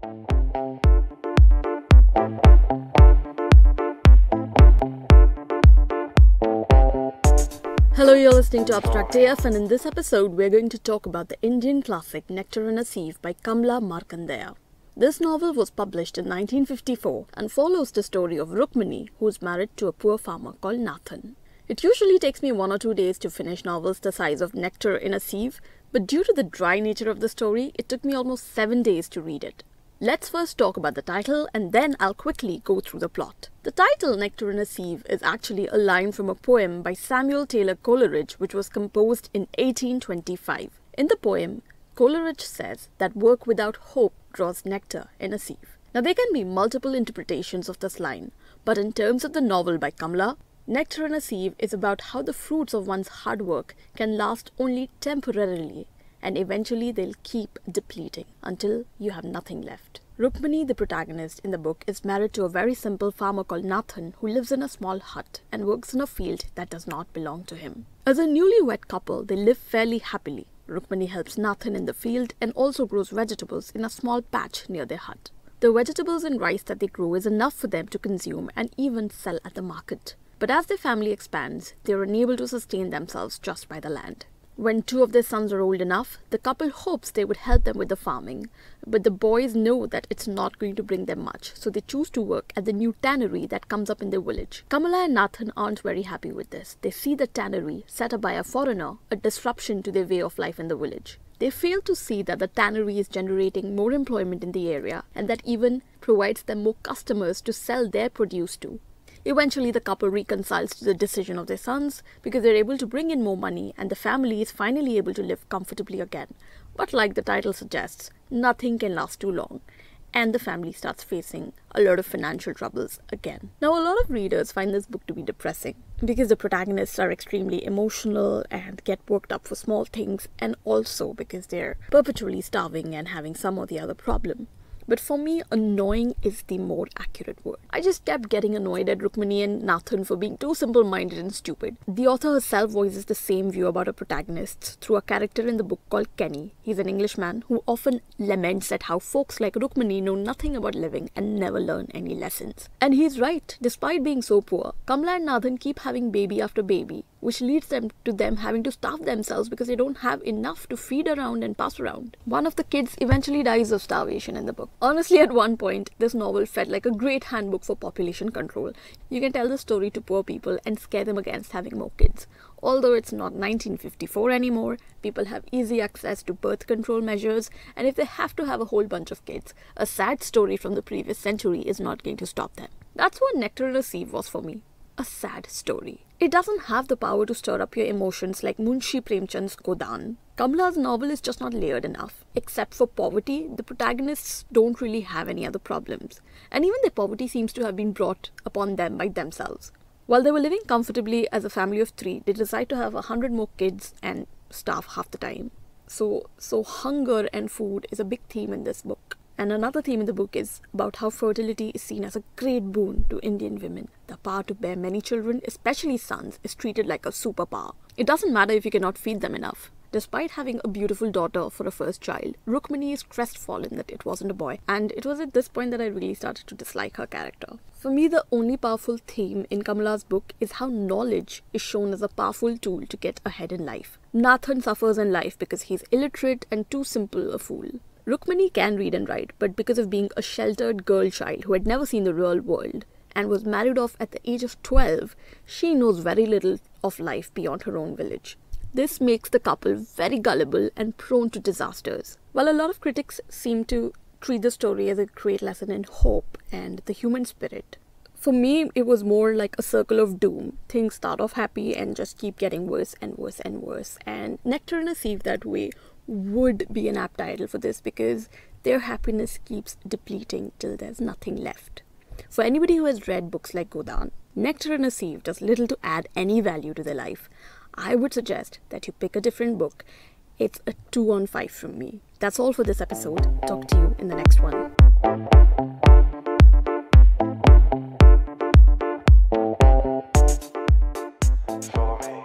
Hello, you're listening to Abstract AF, and in this episode, we're going to talk about the Indian classic Nectar in a Sieve by Kamla Markandaya. This novel was published in 1954 and follows the story of Rukmini, who is married to a poor farmer called Nathan. It usually takes me one or two days to finish novels the size of Nectar in a Sieve, but due to the dry nature of the story, it took me almost seven days to read it. Let's first talk about the title and then I'll quickly go through the plot. The title, Nectar in a Sieve, is actually a line from a poem by Samuel Taylor Coleridge which was composed in 1825. In the poem, Coleridge says that work without hope draws nectar in a sieve. Now, there can be multiple interpretations of this line, but in terms of the novel by Kamla, Nectar in a Sieve is about how the fruits of one's hard work can last only temporarily and eventually they'll keep depleting until you have nothing left. Rukmini, the protagonist in the book, is married to a very simple farmer called Nathan who lives in a small hut and works in a field that does not belong to him. As a newlywed couple, they live fairly happily. Rukmini helps Nathan in the field and also grows vegetables in a small patch near their hut. The vegetables and rice that they grow is enough for them to consume and even sell at the market. But as their family expands, they are unable to sustain themselves just by the land. When two of their sons are old enough, the couple hopes they would help them with the farming, but the boys know that it's not going to bring them much, so they choose to work at the new tannery that comes up in their village. Kamala and Nathan aren't very happy with this. They see the tannery, set up by a foreigner, a disruption to their way of life in the village. They fail to see that the tannery is generating more employment in the area and that even provides them more customers to sell their produce to. Eventually, the couple reconciles to the decision of their sons because they're able to bring in more money and the family is finally able to live comfortably again. But, like the title suggests, nothing can last too long and the family starts facing a lot of financial troubles again. Now, a lot of readers find this book to be depressing because the protagonists are extremely emotional and get worked up for small things, and also because they're perpetually starving and having some or the other problem. But for me, annoying is the more accurate word. I just kept getting annoyed at Rukmini and Nathan for being too simple minded and stupid. The author herself voices the same view about her protagonists through a character in the book called Kenny. He's an Englishman who often laments at how folks like Rukmini know nothing about living and never learn any lessons. And he's right, despite being so poor, Kamla and Nathan keep having baby after baby which leads them to them having to starve themselves because they don't have enough to feed around and pass around. One of the kids eventually dies of starvation in the book. Honestly, at one point, this novel felt like a great handbook for population control. You can tell the story to poor people and scare them against having more kids. Although it's not 1954 anymore, people have easy access to birth control measures, and if they have to have a whole bunch of kids, a sad story from the previous century is not going to stop them. That's what Nectar in a Sieve was for me a sad story. It doesn't have the power to stir up your emotions like Munshi Premchand's Godan. Kamla's novel is just not layered enough. Except for poverty, the protagonists don't really have any other problems. And even their poverty seems to have been brought upon them by themselves. While they were living comfortably as a family of three, they decide to have a hundred more kids and staff half the time. So, so hunger and food is a big theme in this book. And another theme in the book is about how fertility is seen as a great boon to Indian women. The power to bear many children, especially sons, is treated like a superpower. It doesn't matter if you cannot feed them enough. Despite having a beautiful daughter for a first child, Rukmini is crestfallen that it wasn't a boy, and it was at this point that I really started to dislike her character. For me, the only powerful theme in Kamala's book is how knowledge is shown as a powerful tool to get ahead in life. Nathan suffers in life because he's illiterate and too simple a fool. Rukmini can read and write, but because of being a sheltered girl child who had never seen the real world and was married off at the age of 12, she knows very little of life beyond her own village. This makes the couple very gullible and prone to disasters. While a lot of critics seem to treat the story as a great lesson in hope and the human spirit, for me, it was more like a circle of doom. Things start off happy and just keep getting worse and worse and worse. And Nectar in a Sieve that way would be an apt title for this because their happiness keeps depleting till there's nothing left. For anybody who has read books like Godan, Nectar in a Sieve does little to add any value to their life. I would suggest that you pick a different book. It's a 2 on 5 from me. That's all for this episode. Talk to you in the Follow me.